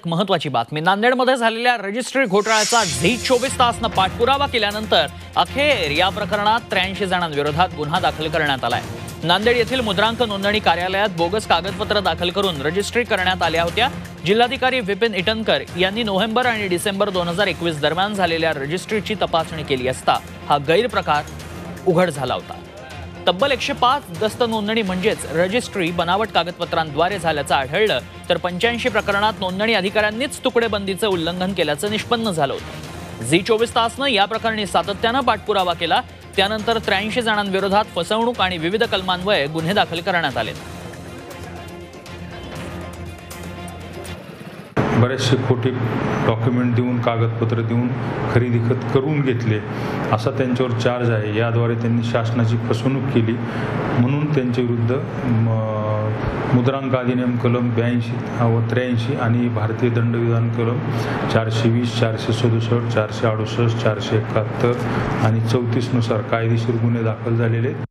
एक महत्वाची बातमी. नांदेडमध्ये झालेल्या रजिस्ट्री घोटाळ्याचा झी चोवीस तासनं पाठपुरावा केल्यानंतर अखेर या प्रकरणात त्र्याऐंशी जणांविरोधात गुन्हा दाखल करण्यात आलाय. नांदेड येथील मुद्रांक नोंदणी कार्यालयात बोगस कागदपत्र दाखल करून रजिस्ट्री करण्यात आल्या होत्या. जिल्हाधिकारी विपिन इटनकर यांनी नोव्हेंबर आणि डिसेंबर दोन हजार एकवीस दरम्यान झालेल्या रजिस्ट्रीची तपासणी केली असता हा गैरप्रकार उघड झाला होता. तब्बल एकशे पाच दस्त नोंदणी म्हणजेच रजिस्ट्री बनावट कागदपत्रांद्वारे झाल्याचं आढळलं तर पंच्याऐंशी प्रकरणात नोंदणी अधिकाऱ्यांनीच तुकडेबंदीचं उल्लंघन केल्याचं निष्पन्न झालं होतं. झी चोवीस तासनं या प्रकरणी सातत्यानं पाठपुरावा केला त्यानंतर त्र्याऐंशी जणांविरोधात फसवणूक आणि विविध कलमान्वये गुन्हे दाखल करण्यात आले बरेचसे खोटे डॉक्युमेंट देऊन कागदपत्र देऊन खरेदी खत करून घेतले. असा त्यांच्यावर चार्ज आहे. याद्वारे त्यांनी शासनाची फसवणूक केली. म्हणून त्यांच्या विरुद्ध म, मुद्रांक अधिनियम कलम ब्याऐंशी व त्र्याऐंशी आणि भारतीय दंडविधान कलम चारशे वीस चारशे सदुसष्ट चारशे अडुसष्ट चारशे एकाहत्तर आणि चौतीसनुसार कायदेशीर गुन्हे दाखल झालेले आहेत.